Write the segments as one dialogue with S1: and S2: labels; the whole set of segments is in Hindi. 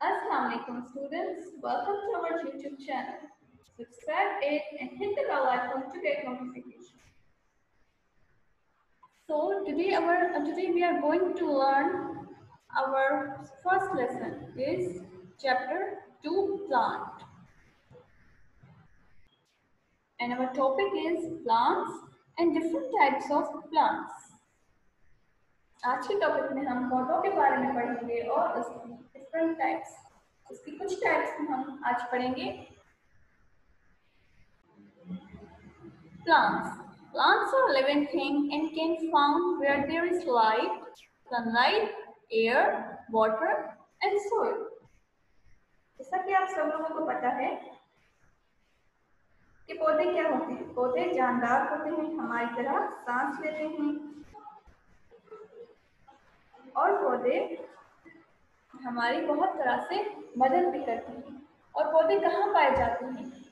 S1: Assalamualaikum students, welcome to our YouTube channel. Subscribe it and hit the bell icon to get notification. So today our uh, today we are going to learn our first lesson is chapter 2 plant. And our topic is plants and different types of plants. आज के टॉपिक में हम पौधों के बारे में पढ़ेंगे और उसकी डिफरेंट टाइप्स इसकी कुछ टाइप्स हम आज पढ़ेंगे। Plants plants are living thing and can found where there is light sunlight air water and soil जैसा कि आप सब लोगों को पता है कि पौधे क्या होते हैं? पौधे जानदार होते हैं, हमारी तरह सांस लेते हैं। और पौधे हमारी बहुत तरह से मदद भी करती हैं और पौधे कहाँ पाए जाते हैं?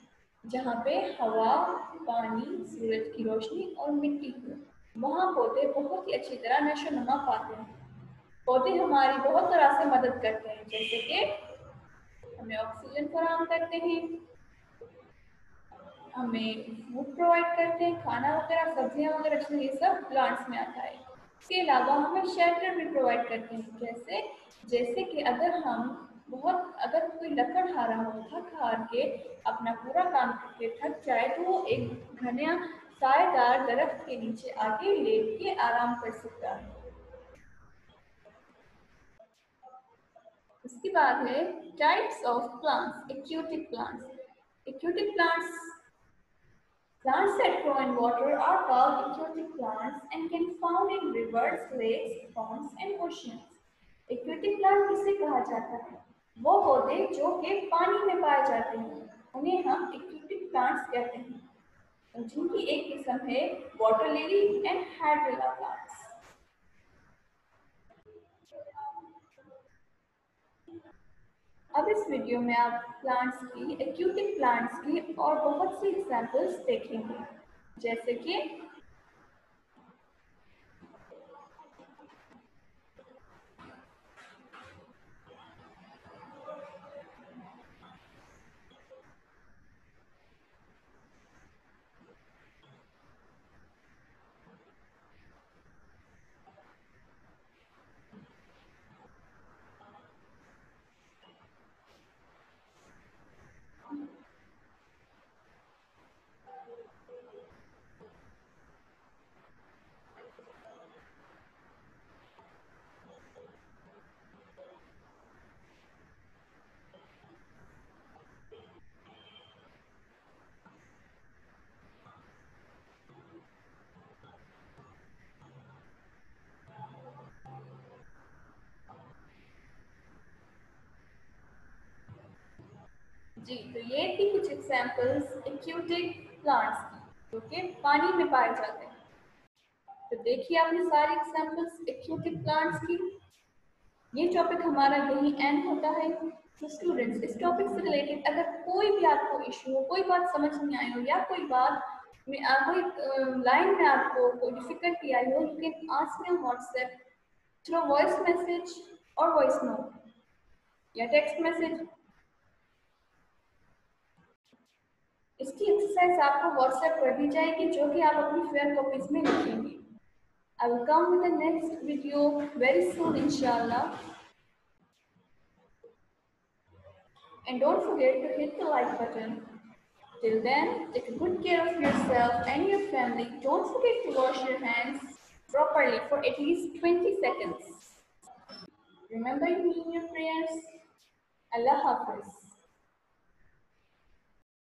S1: जहाँ पे हवा, पानी, सूरज की रोशनी और मिट्टी हो। वहाँ पौधे बहुत ही अच्छी तरह नशो नमा पाते हैं। पौधे हमारी बहुत तरह से मदद करते हैं, जैसे कि हमें ऑक्सीजन फराहम करते हैं, हमें फ़ूड प्रोवाइड करते हैं, खाना वगैरह, सब्ज़ियाँ वगैरह, ये सब प्लांट्स में आता है। इसके अलावा हमें शेल्टर भी प्रोवाइड करते हैं। कैसे जैसे कि अगर हम बहुत, अगर कोई लकड़ हारा हो, थक हार के अपना पूरा काम करके थक जाए तो वो एक घने सायेदार दरख्त के नीचे आके लेट के आराम कर सकता है। उसके बाद है types of plants aquatic plants aquatic plants Plants that grow in water are called aquatic plants and can be found in rivers, lakes, ponds and oceans. Aquatic plant किसे कहा जाता है वो पौधे जो कि पानी में पाए जाते हैं उन्हें हम एक्वेटिक प्लांट्स कहते हैं जिनकी एक किस्म है water lily and hydrilla plants अब इस वीडियो में आप प्लांट्स की एक्यूटिक प्लांट्स की और बहुत सी एग्जांपल्स देखेंगे। जैसे कि जी तो ये थी कुछ एग्जांपल्स एक्यूटिक प्लांट्स की, जो कि पानी में पाए जाते हैं। तो देखिए आपने सारे एग्जांपल्स एक्यूटिक प्लांट्स की। ये टॉपिक हमारा यही एंड होता है। तो स्टूडेंट्स इस टॉपिक से रिलेटेड अगर कोई भी आपको इशू हो, कोई बात समझ नहीं आई हो या कोई बात में कोई लाइन में आपको कोई डिफिकल्टी आई हो you can ask me WhatsApp through voice message और वॉइस नोट या टेक्स्ट मैसेज इसकी एक्सरसाइज आपको व्हाट्सएप कर दी जाएगी जो कि आप अपनी फेयर कॉपीज में लिखेंगे I will come with the next video very soon inshallah. And don't forget to hit the like button. Till then, take good care of yourself and your family. Don't forget to wash your hands properly for at least 20 seconds. Remember me in your prayers. Allah Hafiz.